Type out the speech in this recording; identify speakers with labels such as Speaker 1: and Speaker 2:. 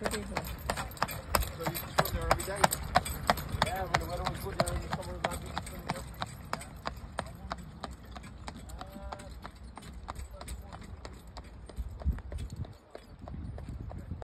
Speaker 1: 就这个